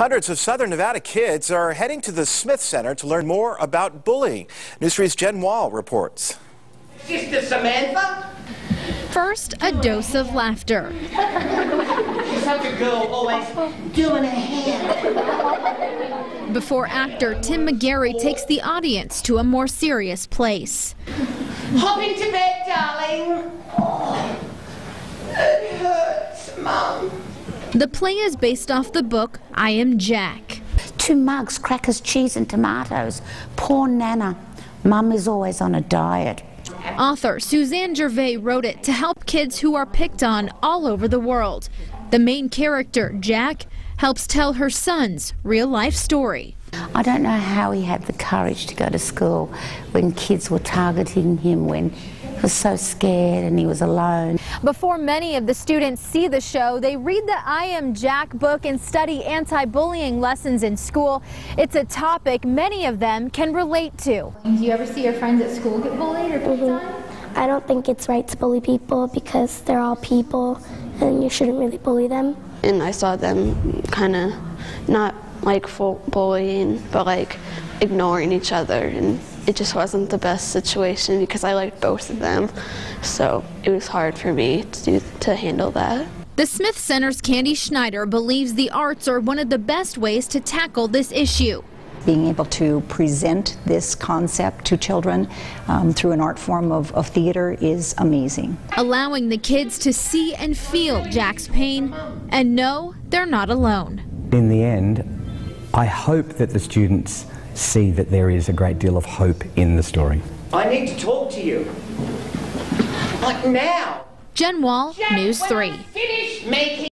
Hundreds of Southern Nevada kids are heading to the Smith Center to learn more about bullying. News 3's Jen Wall reports. Sister Samantha? First, a dose of laughter. She's such a girl, always doing her hair. Before actor Tim McGarry takes the audience to a more serious place. Hop into bed, darling. Oh, it hurts, Mum. The play is based off the book I Am Jack. Two mugs, crackers, cheese, and tomatoes. Poor Nana. Mum is always on a diet. Author Susanne Gervay wrote it to help kids who are picked on all over the world. The main character, Jack, helps tell her son's real life story. I don't know how he had the courage to go to school when kids were targeting him, when he was so scared and he was alone. Before many of the students see the show, they read the I Am Jack book and study anti-bullying lessons in school. It's a topic many of them can relate to. Do you ever see your friends at school get bullied or mm-hmm. picked on? I don't think it's right to bully people because they're all people and you shouldn't really bully them. And I saw them kind of not like full bullying, but like ignoring each other. And it just wasn't the best situation because I liked both of them. So it was hard for me to, do, to handle that. The Smith Center's Candy Schneider believes the arts are one of the best ways to tackle this issue. Being able to present this concept to children um, through an art form of, of theater is amazing. Allowing the kids to see and feel Jack's pain and know they're not alone. In the end, I hope that the students see that there is a great deal of hope in the story. I need to talk to you. Like now. Jen Wall, Jack, News 3. Finish making